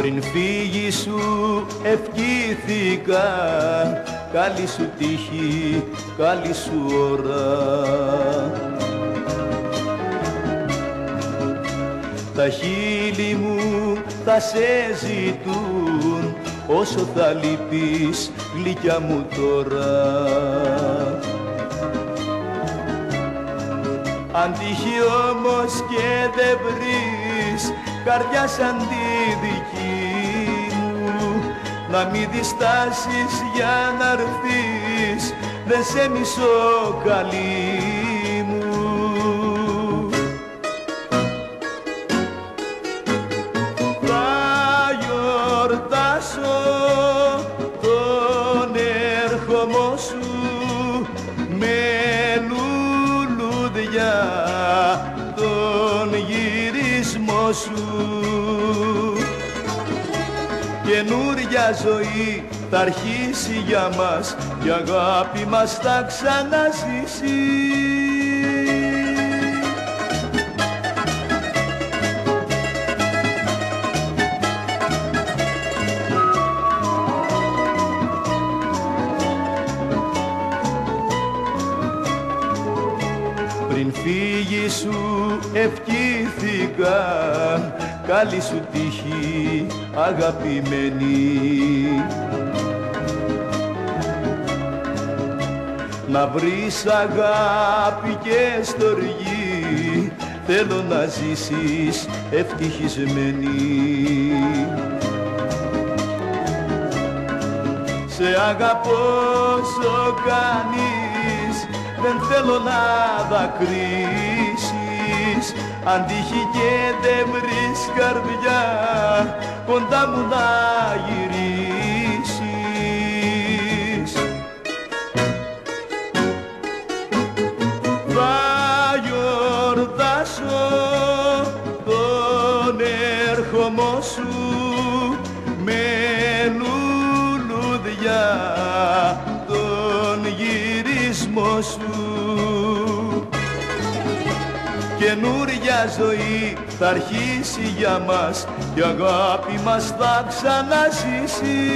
Πριν φύγει σου ευχήθηκα. Καλή σου τύχη, καλή σου ώρα. Τα χείλη μου θα σε ζητούν Όσο θα λείπεις γλυκιά μου τώρα Αν τύχει όμως και δεν βρεις καρδιά σαν τη δική μου. Να μην διστάσεις για να έρθεις δεν σε μισώ καλή σου. Καινούρια ζωή θα αρχίσει για μας και αγάπη μας θα ξαναζήσει Πριν φύγει σου ευχήθηκα καλή σου τύχη αγαπημένη. Να βρεις αγάπη και στοργή θέλω να ζήσεις ευτυχισμένη. Σε αγαπώ όσο κανείς δεν θέλω να δακρύσεις. Αν τύχει και δεν βρεις καρδιά κοντά μου να γυρίσεις. Θα γιορτάσω τον έρχομό σου γυρισμό σου. Καινούρια ζωή θα αρχίσει για μας και αγάπη μας θα ξαναζήσει